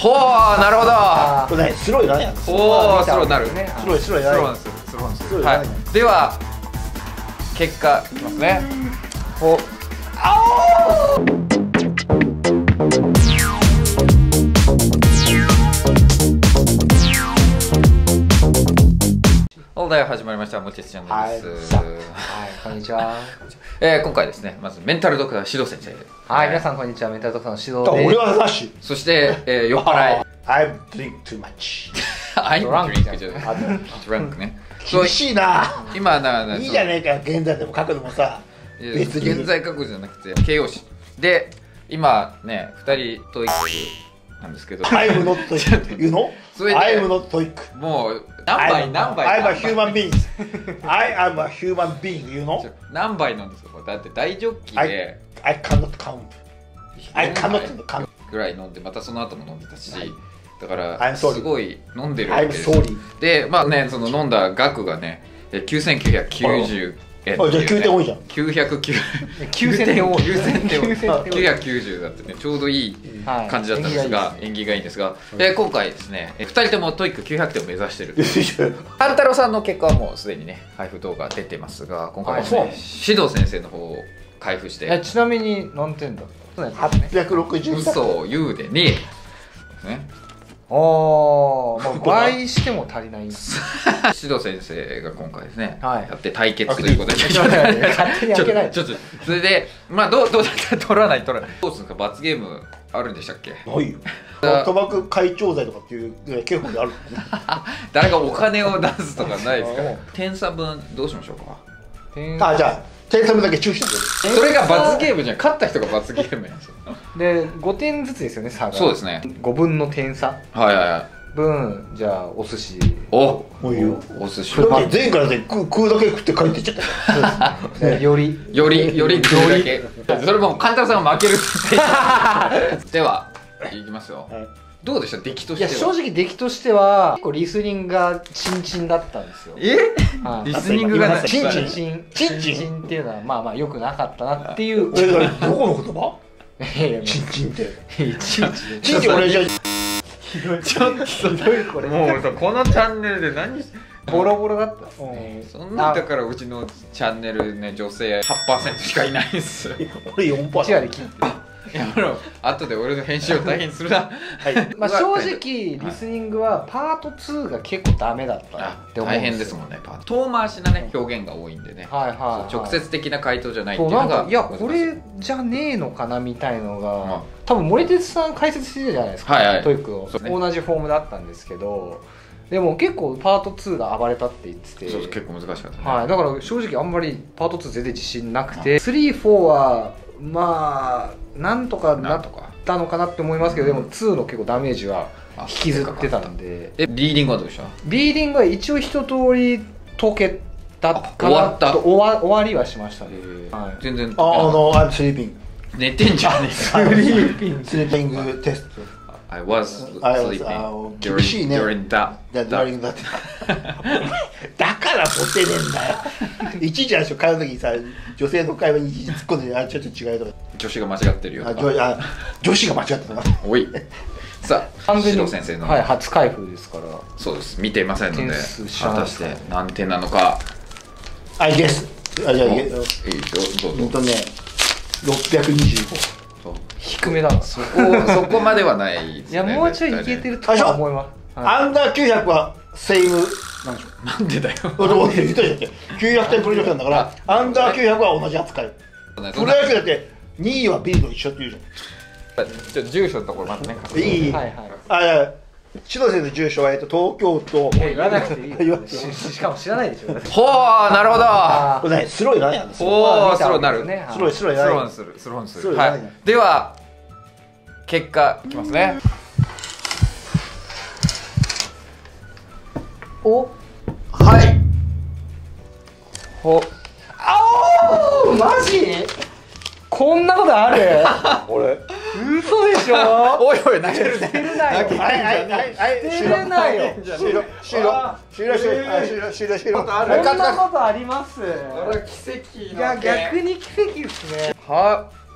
ほうなるほど。あこれねスローなんやおおスローなるね。スロースロースやないスローにすスローるはい。では結果いきますね。ほお題始まりました。もちつチャンネルです、はい。はいこんにちは。えー今回ですねまずメンタルドクター指導先生。はい皆さんこんにちは。メンタルドクターの指導俺ではなし。そして、えー酔っ払い。I drink too much. I'm ドランク drink じゃない。あドランクね。そ う厳しいな。今なないいじゃねえか現在でも書くのもさ。別に。現在確じゃなくて形容詞。で今ね2人トイックなんですけど。アイムノットイック。言うのそイムノットイク。もう、何杯何杯アイムアヒューマンビーンズ。アイアムアヒューマンビーン。言うの何倍なんですか？だって大ジョッキで。ぐらい飲んで、またその後も飲んでたし。だから、すごい飲んでるわで。で、まあね、その飲んだ額がね、9990。円っていう、ね、あじゃあ9点多いじゃん。909 9000点多い。9000点多い。9000点多い。990だってねちょうどいいはい。感じだったんですが、縁起がいい。んですが、で今回ですね2人とも TOEIC 900点を目指してる。半太郎さんの結果はもうすでにね配布動画出てますが今回はね指導先生の方を開封して。えちなみに何点だったの？860嘘を言うでねえ。ねあー、まあ、倍しても足りない。指導先生が今回ですね、はい。やって対決ということで。勝手に開けない。ちょっとちょっとそれでまあどうどうだった？ら 取らない取らない。どうするんですか？罰ゲームあるんでしたっけ？ない。よだ賭博会長罪とかっていうぐらい刑法である。誰がお金を出すとかないですかあ点差分どうしましょうか？点あじゃあ点差分だけ注意してそれが罰ゲームじゃん。勝った人が罰ゲームや。んですよで5点ずつですよね差が。そうですね。5分の点差。はいはいはい。分じゃあお寿司。おもういいよ。お寿司。だって前回だって食う食うだけ食って帰ってっちゃった。よでより。よりより食うだけ。それもう勘太郎さんが負けるって言って。ではいきますよ。はいどうでした？出来としては。正直出来としては結構リスニングがチンチンだったんですよ。え？はい。リスニングがチンチンチンチンチンチンチンっていうのはまあまあ良くなかったなっていう。えどこの言葉？チンチンって。いちいちチン。チン俺じゃちょっとひどいこれ。もうさこのチャンネルで何しボロボロだった。ねそんなんだからうちのチャンネルね女性8%しかいないんですよ。俺4%パ1話で切って やめろ。後で俺の編集を大変にするな。はい。まあ正直リスニングはパート2が結構ダメだったあって思うん大変ですもんねパート。遠回しなね表現が多いんでね。はいはいはい。直接的な回答じゃないっていそうのがいやこれじゃねえのかなみたいのが、うん多分森哲さん解説してたじゃないですか、はいはい。 TOEIC の、そうね。同じフォームだったんですけどでも結構パート2が暴れたって言ってて。そう結構難しかったね、はい、だから正直あんまりパート2全然自信なくて。34はまあなんとかなっなんとかたのかなって思いますけどでも2の結構ダメージはあ引きずってたんで。えリーディングはどうでした？ビーディングは一応一通り解けたかあ終わった。なと終わ終わりはしましたね、はい。全然。ああの I'm sleeping 寝てんじゃねえ スかリーピンスリーピングテスト。I was I was- sleeping あの during, 厳しいね during that. だ that- からモテねえんだよ。いちいちあれでしょ会話の時にさ女性の会話に突っ込んであちょっと違いとか。女子が間違ってるよあとか。女あ女子が間違ってたな。おい。さあ 完全に先生の、はい初開封ですから。そうです。見ていませんので果たして何点なのか。あゲスあじゃあいいですよどうぞ。うんとね625そう。低めだな。そこそこまではないですいやねもうちょいいけてるとは思います、はい。アンダー900はセイムなんでしょなんでだよ。言ったじゃんって900点プロジェクトなんだからアンダー900は同じ扱い。プロ野球だって2位はビルド一緒って言うじちょっと住所のところまずね。ゃんいい、はいはい。あいや指導先生の住所は、えっと、東京都。言わなくていい。言わなくてししかも知らないでしょ。ほうなるほど。あこれねスローいらないやん。スローおお見たスローになる。スロースローいスらないローにするスローにする。はいスローいらない。では結果いきますねお。はい。ほ。あおマジ？こんなことある？俺。嘘でしょ？おいおい泣けるね。泣けるないよ。泣けるい泣けない。よ。終こんなことあります？れ奇跡いや逆に奇跡ですね。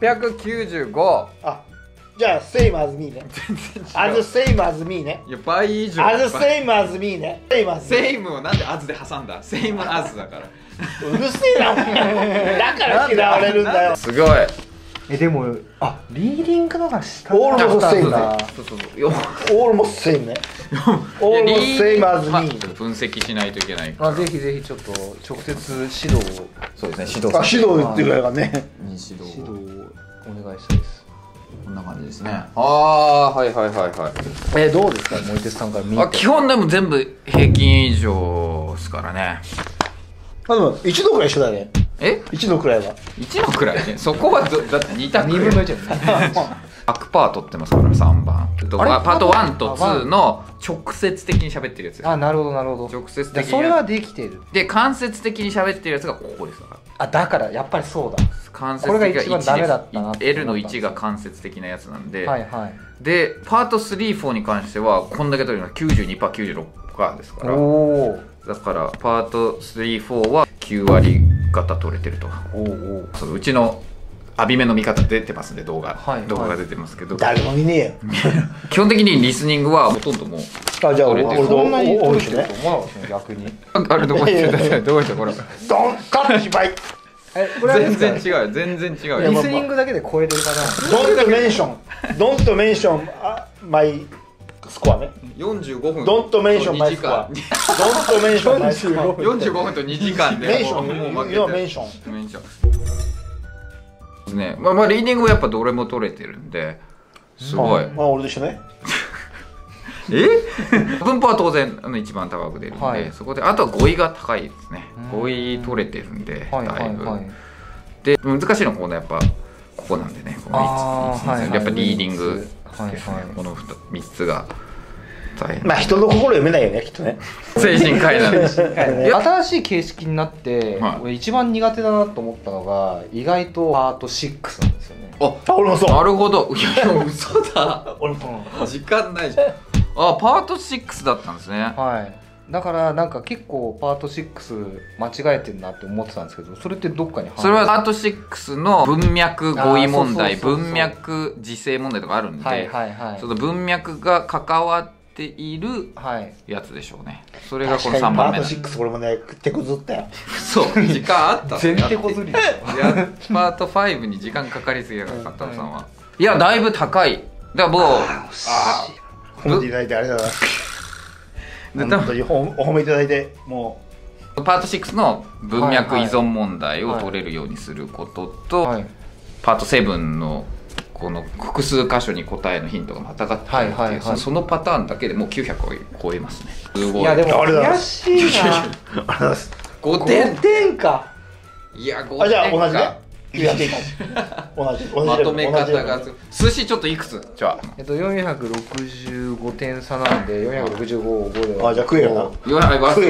895あじゃあ same as me ね。as same as me ね。いや倍以上。as same as me ね。same as me セイムをなんでアズで挟んだ？セイムアズだから。うるせえなお前。だから嫌われるんだよ。すごい。えでもあリーディングのが下オールモストセイムだそうそうそう。よ almost same ね。いや almost same as まあ me 分析しないといけないあぜひぜひちょっと直接指導をそうですね指導あ指導言ってくれるから。ねに指導指導をお願いしたいですこんな感じですね。ああはいはいはいはい。えどうですか？森哲さんから見て。あ基本でも全部平均以上ですからね。まあでも一度くらい一緒だねえ？一度くらいは。1のくらい？ねそこはどだって2択2分の1ですね100パー取ってますから3番。パート1とあワ2の直接的に喋ってるやつ。あなるほどなるほど。直接的にあそれはできてる。で間接的に喋ってるやつがここですから。あだからやっぱりそうだ。間接これが的一番ダメだったな 1L の1が間接的なやつなんで、はいはい。でパート34に関してはこんだけ取るの。は 92%96% ですから。おおだからパート34は9割方取れてるとおおそううちのアビメの見方出てますんで動画、はい。動画が出てますけど。誰も見ねえよ。基本的にリスニングはほとんどもうあじゃあ俺取れてる俺そんなにと俺取れてると思わなかったですね逆に。あれどこ行ってどこ行ってこれ。ドンカット芝居。えこれは全然違うよ全然違う。よリスニングだけで超えてる方なんですドンとメンション。ドンとメンション。あマイスコアね45分ドンとメンションマイスコアドンとメンションマイスコア45分と2時間で。メンションもう負けてメンションメンションですねまあまあリーディングはやっぱどれも取れてるんですごい。まあ俺と一緒ね。え？文法は当然あの一番高く出るんで、はい。そこであとは語彙が高いですね。うん。語彙取れてるんではいはいだいぶ、はいで難しいのはこのやっぱここなんでねこのあ 3, つーはいはい。やっぱリーディングはいですね、はいこの 3, つが大変、まあ人の心読めないよねきっとね。精神科医なんで。新しい形式になって、はい。俺一番苦手だなと思ったのが意外とパート6なんですよね。ああ俺もそう。なるほど。いやいや嘘だ。俺も時間ないじゃん。あパート6だったんですね。はい。だからなんか結構パート6間違えてるなって思ってたんですけどそれってどっかにそれはパート6の文脈語彙問題文脈時制問題とかあるんで、はいはいはい。その文脈が関わっているはい。やつでしょうね。それがこ確の3かにパート番目なんで6俺もね手こずったよ。そう。時間あったの？全手こずり。パート5に時間かかりすぎだからカッタロさんは。いやだいぶ高い。だからもうあ褒めていただいてありがとうございます。本当におお褒めいただいてもパート6の文脈はいはい依存問題を取れるようにすることと、はい。パート7のこの複数箇所に答えのヒントがまたがってるっていうはいはいはい。そのパターンだけでもう900を超えますね。すごいいやでも悔しいなうありがとうございます。5 点。5点か。いや5点か。あじゃあ同じね。900点同じ。同じまとめ方が寿司ちょっといくつ？じゃあ。えっと465点差なんで465を5であじゃあ食えよな。よ。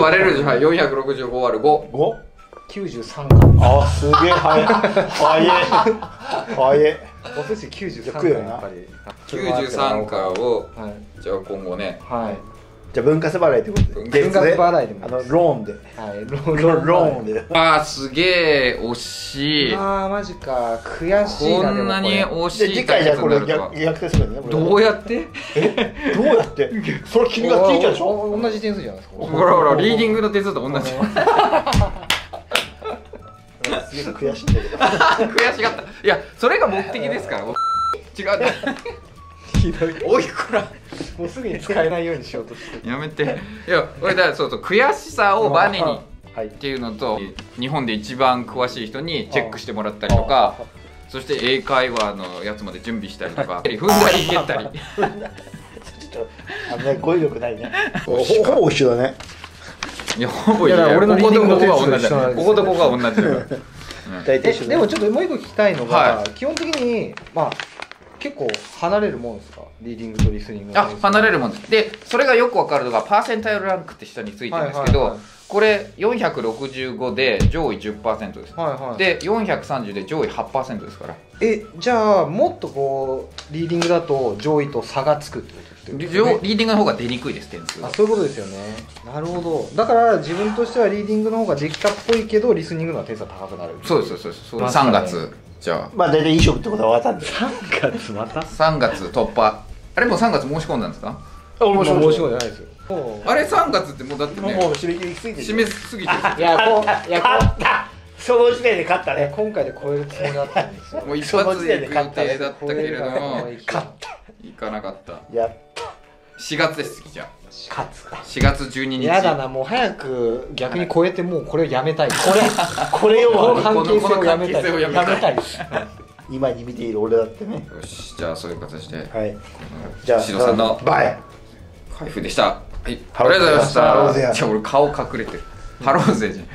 割れる。じゃん465割る5 5? 93か。あすげえ早い。早い。早いお寿司93か食うよな。やっぱり93かをはい。じゃあ今後ね。はい。じゃあ分割払いってことで。分割払いでもあのローンで。はい。ロローンで。あーすげえ惜しい。あーマジか。悔しいなこんなにでもこ惜しい対決回じゃあこれ逆逆転するんだよねこれ。どうやって？え？どうやって？それ君がついたでしょ？同じ点数じゃないですか。ほらほらリーディングの点数と同じ悔しいんだけど。悔しがった。いやそれが目的ですから違う。ひどい。おいこら。もうすぐに使えないようにしようとしてやめて。いやこれだそうそう悔しさをバネにはい。っていうのと日本で一番詳しい人にチェックしてもらったりとかそして英会話のやつまで準備したりとか踏んだり蹴ったり。ちょっとあのね語彙力ないね。ほほぼ一緒だね。いやほぼいいいや俺のリーディングの点数こことここが同じ一緒なんですこことここが同じだから。え大体一緒でもちょっともう一個聞きたいのが、は基本的にまあ結構離れるもんですか？リーディングとリスニングのあ離れるもんです。でそれがよくわかるのがパーセンタイルランクって下についてるんですけど、はいはいはい。これ465で上位10%です、はいはい。で430で上位8%ですから。えじゃあもっとこうリーディングだと上位と差がつくってこと？リーディングの方が出にくいです点数があそういうことですよね。なるほど。だから自分としてはリーディングの方ができたっぽいけどリスニングの点数が高くなる。そうですそうですそうです。3確かに月じゃまあ大体いい勝負ってことは分かったんで3月また？あ3月突破。あれもう3月申し込んだんですか？もう申しい。込んでないですよ。あれ3月ってもうだってもうねもう締め切り過ぎてる。締めすぎてるいやこういやこ勝った。その時点で勝ったね。今回で超えるつもりだったんですよ。もう一発で行く予定だったけれども。勝った。行かなかった。やっ4月です次じゃあ。勝つか。4月12日。やだなもう早く逆に超えてもうこれをやめたい。これ これを関係性をやめたい。この関係性をやめたい。やめたい今に見ている俺だってね。よしじゃあそういう形で。はい。じゃあシドさんのバイ。開封でした。はい。ありがとうございました。じゃあ俺顔隠れてる。ハローゼじゃん